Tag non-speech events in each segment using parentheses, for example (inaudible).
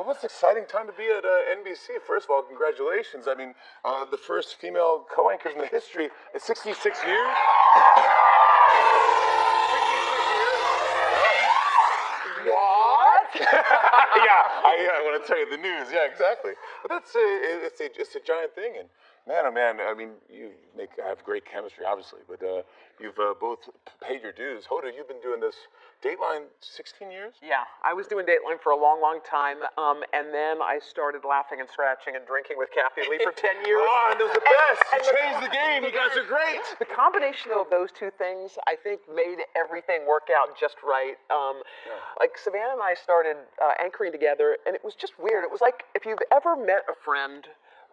It was an exciting time to be at uh, NBC. First of all, congratulations. I mean, uh, the first female co-anchors in the history in 66 years. What? (laughs) yeah, I, I want to tell you the news. Yeah, exactly. But that's a, it's a, it's a giant thing. And man, oh man, I mean, you make have great chemistry, obviously, but uh, you've uh, both paid your dues. Hoda, you've been doing this Dateline 16 years? Yeah, I was doing Dateline for a long, long time, um, and then I started laughing and scratching and drinking with Kathy Lee for 10 years. (laughs) Oh, and it was the best. and you the- changed the game. You guys are great. The combination of those two things, I think, made everything work out just right. Um, Like Savannah and I started uh, anchoring together, and it was just weird. It was like if you've ever met a friend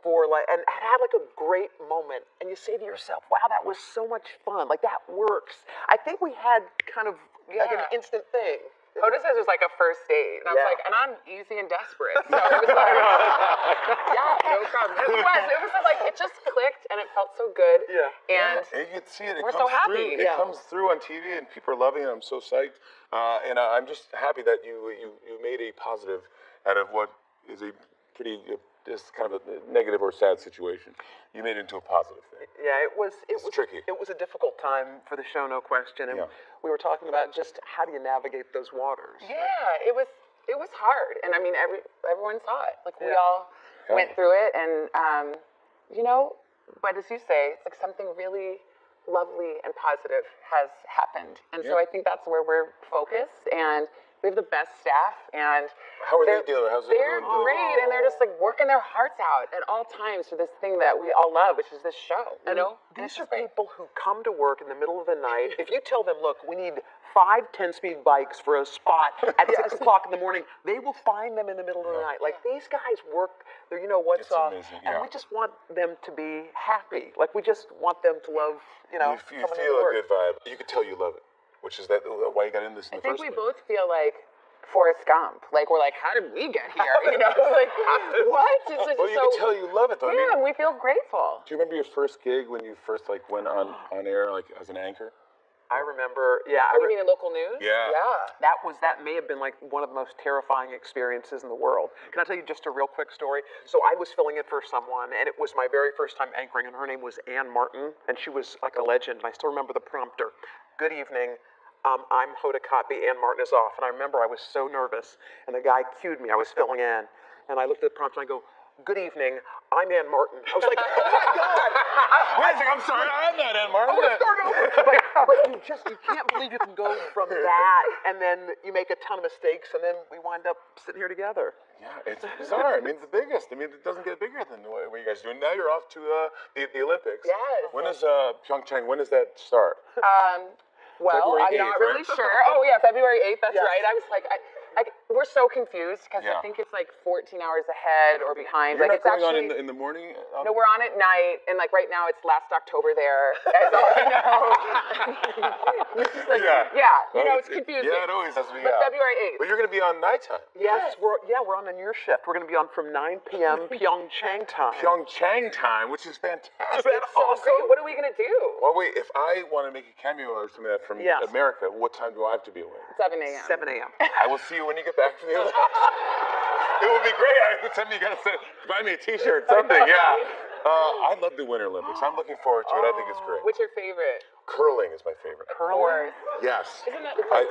for like and had had like a great moment, and you say to yourself, "Wow, that was so much fun! Like that works." I think we had kind of like an instant thing. Hoda says it was like a first date, and I was Yeah. like, and I'm easy and desperate, so (laughs) it was like, yeah, no problem. It was, it was like it just clicked, and it felt so good. Yeah. And And you can see it. It We're comes so happy. through. It comes through on TV, and people are loving it. I'm so psyched, uh, and uh, I'm just happy that you you you made a positive out of what is a pretty just kind of a negative or sad situation. You made it into a positive thing. Yeah, it was. It It's was tricky. It was a difficult time for the show, no question. And Yeah. we were talking about just how do you navigate those waters. yeah, it was it was hard, and I mean, every everyone saw it. Like we Yeah. all Yeah. went through it, and um, you know, but as you say, it's like something really lovely and positive has happened, and so I think that's where we're focused, and we have the best staff, and How are they they're- dealing? How's They're everyone doing? great, and they're just like working their hearts out at all times for this thing that we all love, which is this show. You know, These are great. people who come to work in the middle of the night. If you tell them, look, we need five 10 speed bikes for a spot (laughs) at 6 o'clock in the morning, they will find them in the middle of the oh. night. Like these guys work, they're, you know, what's It's off. amazing, And yeah. we just want them to be happy. Like we just want them to love, you know, You, you coming into feel a work. good vibe. You can tell you love it, which is that uh, why you got in this in I the think first we place. both feel like Forrest Gump. Like we're like, how did we get here? (laughs) You know, like (laughs) what? It's just Well, you so, can tell you love it though. I mean, we feel grateful. do you remember your first gig when you first like went on on air like as an anchor? I remember, yeah, I What do you re- mean in local news? Yeah. Yeah. that was that may have been like one of the most terrifying experiences in the world. Can I tell you just a real quick story? So I was filling in for someone, and it was my very first time anchoring, and her name was Ann Martin, and she was like a legend. And I still remember the prompter. Good evening. Um, I'm Hoda Kotb. Ann Martin is off, and I remember I was so nervous, and the guy cued me. I was filling in, and I looked at the prompter and I go, "Good evening. I'm Ann Martin." I was like, "Oh my (laughs) god!" Wait a second, I'm sorry, I'm not Ann Martin. I wanna start over. (laughs) but, but you just you can't believe you can go from that and then you make a ton of mistakes and then we wind up sitting here together. Yeah, it's bizarre. I mean, it's the biggest. I mean, it doesn't get bigger than what what you guys are doing. Now you're off to uh, the, the Olympics. Yes. When is uh, Pyeongchang? When does that start? Um, well, February I'm not 8th, really right? sure. Oh yeah, February 8th. That's Yes. right. I was like, I, I, we're so confused because Yeah. I think it's like 14 hours ahead or behind. You're like not it's going on actually. in the, in the morning. Uh, no, we're on at night, and like right now it's last October there. As all I know. (laughs) Like, Yeah. yeah, you know, it's confusing. Yeah, it always has to be. But yeah. February 8th. But you're going to be on nighttime. Yes, we're yeah, we're on a near shift. We're gonna be on from 9 p.m. (laughs) Pyeongchang time. Pyeongchang time, which is fantastic. That's so awesome. great. What are we gonna do? Well, wait. If I want to make a cameo or something like that from Yes. America, what time do I have to be awake? 7 a.m. 7 a.m. I will see you when you get back from the Olympics. it will (laughs) be great. I would tell me you gotta say, buy me a T-shirt, something. (laughs) Yeah. Uh, I love the Winter Olympics. I'm looking forward to it. I think it's great. What's your favorite? Curling is my favorite. Curling? Yes. Isn't that I,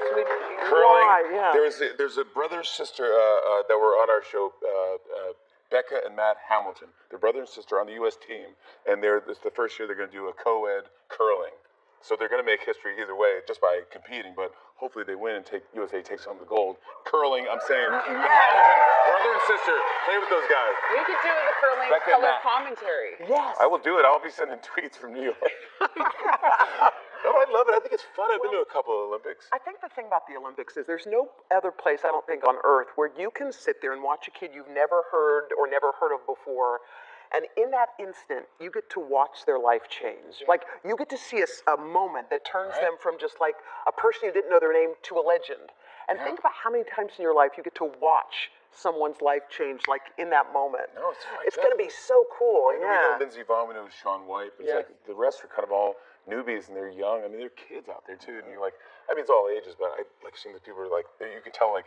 curling. Why? Yeah. There's a, there's a brother sister uh, uh, that were on our show, uh, uh, Becca and Matt Hamilton. They're brother and sister on the U.S. team, and they're it's the first year they're going to do a co-ed curling. So they're going to make history either way just by competing, but hopefully they win and take USA takes home the gold. Curling, I'm saying, Hamilton, brother and sister, play with those guys. We could do the curling Becca color Matt. commentary. Yes. I will do it. I'll be sending tweets from New York. (laughs) no, I love it. I think it's fun. I've been to a couple of Olympics. I think the thing about the Olympics is there's no other place, I don't think, on earth where you can sit there and watch a kid you've never heard or never heard of before. And in that instant, you get to watch their life change. Like, you get to see a moment that turns Right. them from just like a person you didn't know their name to a legend. And think about how many times in your life you get to watch someone's life change, like in that moment. No, it's like It's going to be so cool. I know we yeah. know Lindsey Vonn, we know Shaun White, but it's Yeah. like the rest are kind of all newbies and they're young. I mean, they're kids out there too, and you're like, I mean, it's all ages, but I like seeing the people who are like, you can tell like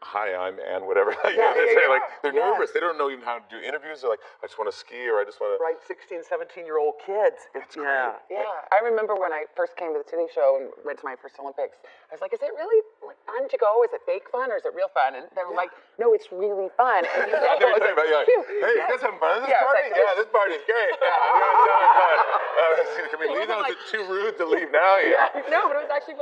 hi, I'm Ann, whatever. (laughs) Like, Yeah, they yeah, say, yeah. like they're Yes. nervous. They don't know even how to do interviews. They're like, I just want to ski or I just want to. Right, 16, 17 year old kids. It's, yeah. Yeah, I remember when I first came to the Today Show and went to my first Olympics. I was like, "Is it really fun to go? Is it fake fun or is it real fun?" And they were like, "No, it's really fun." And you I know what you're talking about. Yeah. Phew. Hey, you guys having fun at this Yeah, it's party? like- yeah, this party's great. (laughs) Yeah, (laughs) you guys having fun. Uh, can we leave now? Is it too rude to leave now? Yeah. no, but it was actually.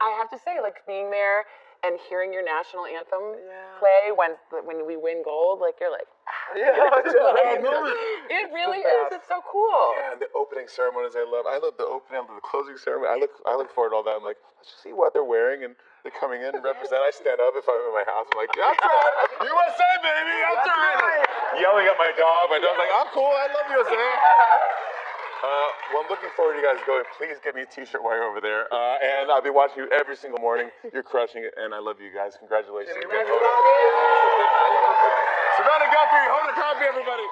I have to say, like being there and hearing your national anthem Yeah. play when when we win gold, like you're like, ah, Yeah, (laughs) it's a (laughs) it really is. It's so cool. Yeah, and the opening ceremonies I love. I love the opening, I love the closing ceremony. I look, I look forward to all that. I'm like, let's just see what they're wearing, and they're coming in and represent. I stand up if I'm in my house. I'm like, that's right, USA, baby, that's, That's right. right. Yelling at my dog. My dog's like, I'm cool. I love USA. (laughs) Uh, well, I'm looking forward to you guys going. Please get me a T-shirt while you're over there, uh, and I'll be watching you every single morning. You're crushing it, and I love you guys. Congratulations. Savannah Guthrie, Hoda Kotb, everybody.